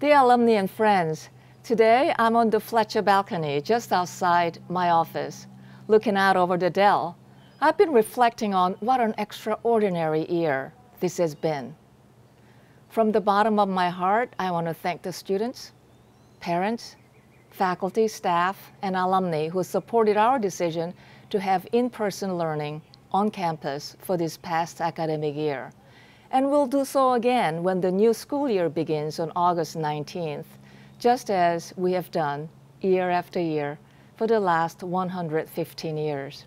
Dear alumni and friends, today I'm on the Fletcher balcony just outside my office, looking out over the Dell. I've been reflecting on what an extraordinary year this has been. From the bottom of my heart, I want to thank the students, parents, faculty, staff, and alumni who supported our decision to have in-person learning on campus for this past academic year. And we'll do so again when the new school year begins on August 19th, just as we have done year after year for the last 115 years.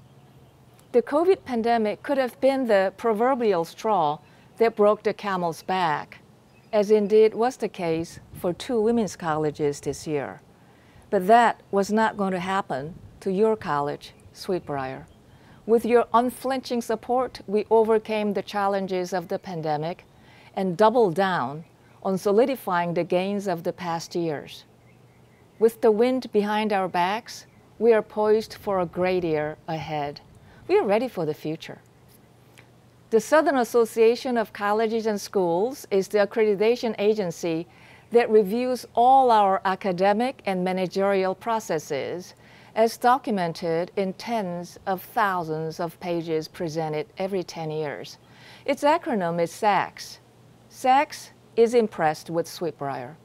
The COVID pandemic could have been the proverbial straw that broke the camel's back, as indeed was the case for two women's colleges this year. But that was not going to happen to your college, Sweet Briar. With your unflinching support, we overcame the challenges of the pandemic and doubled down on solidifying the gains of the past years. With the wind behind our backs, we are poised for a great year ahead. We are ready for the future. The Southern Association of Colleges and Schools is the accreditation agency that reviews all our academic and managerial processes as documented in tens of thousands of pages presented every 10 years. Its acronym is SACS. SACS is impressed with Sweet Briar.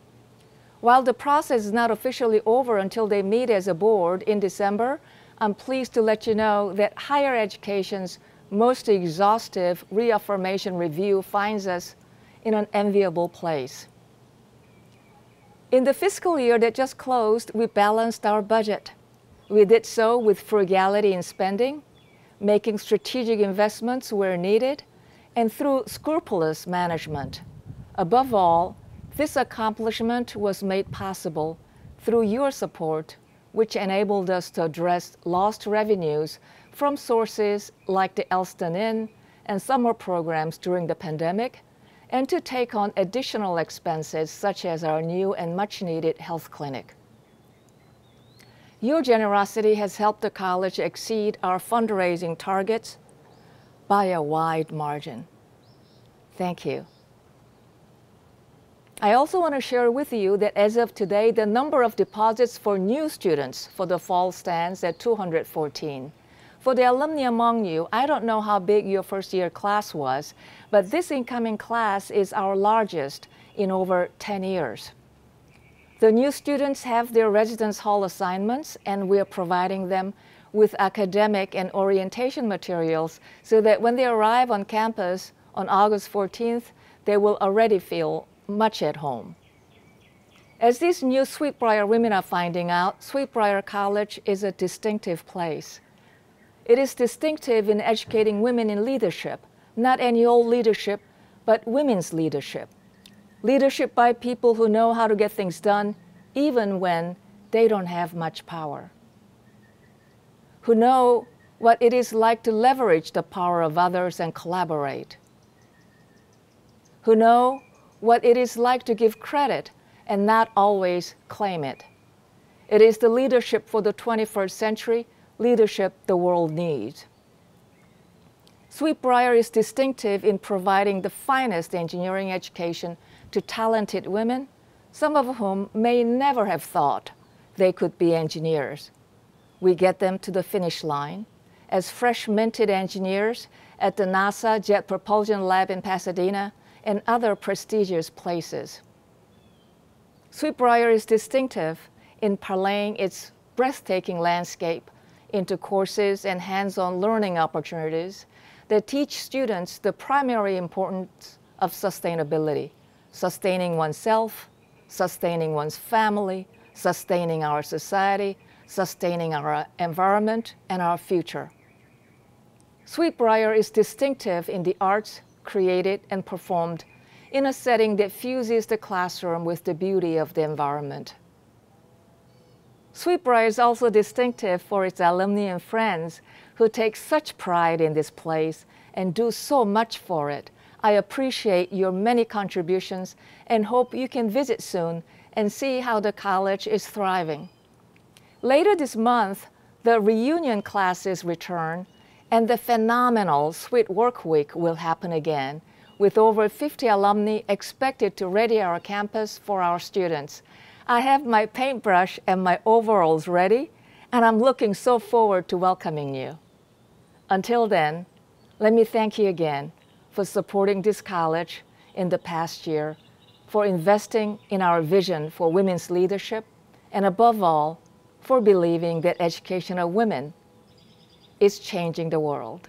While the process is not officially over until they meet as a board in December, I'm pleased to let you know that higher education's most exhaustive reaffirmation review finds us in an enviable place. In the fiscal year that just closed, we balanced our budget. We did so with frugality in spending, making strategic investments where needed, and through scrupulous management. Above all, this accomplishment was made possible through your support, which enabled us to address lost revenues from sources like the Elston Inn and summer programs during the pandemic, and to take on additional expenses such as our new and much needed health clinic. Your generosity has helped the college exceed our fundraising targets by a wide margin. Thank you. I also want to share with you that as of today, the number of deposits for new students for the fall stands at 214. For the alumni among you, I don't know how big your first year class was, but this incoming class is our largest in over 10 years. The new students have their residence hall assignments and we are providing them with academic and orientation materials so that when they arrive on campus on August 14th, they will already feel much at home. As these new Sweet Briar women are finding out, Sweet Briar College is a distinctive place. It is distinctive in educating women in leadership, not any old leadership, but women's leadership leadership by people who know how to get things done even when they don't have much power, who know what it is like to leverage the power of others and collaborate, who know what it is like to give credit and not always claim it. It is the leadership for the 21st century, leadership the world needs. Sweet Briar is distinctive in providing the finest engineering education to talented women, some of whom may never have thought they could be engineers. We get them to the finish line as fresh minted engineers at the NASA Jet Propulsion Lab in Pasadena and other prestigious places. Sweet Briar is distinctive in parlaying its breathtaking landscape into courses and hands-on learning opportunities that teach students the primary importance of sustainability sustaining oneself, sustaining one's family, sustaining our society, sustaining our environment and our future. Sweet Briar is distinctive in the arts created and performed in a setting that fuses the classroom with the beauty of the environment. Sweet Briar is also distinctive for its alumni and friends who take such pride in this place and do so much for it I appreciate your many contributions and hope you can visit soon and see how the college is thriving. Later this month, the reunion classes return and the phenomenal Sweet Work Week will happen again with over 50 alumni expected to ready our campus for our students. I have my paintbrush and my overalls ready, and I'm looking so forward to welcoming you. Until then, let me thank you again for supporting this college in the past year, for investing in our vision for women's leadership, and above all, for believing that education of women is changing the world.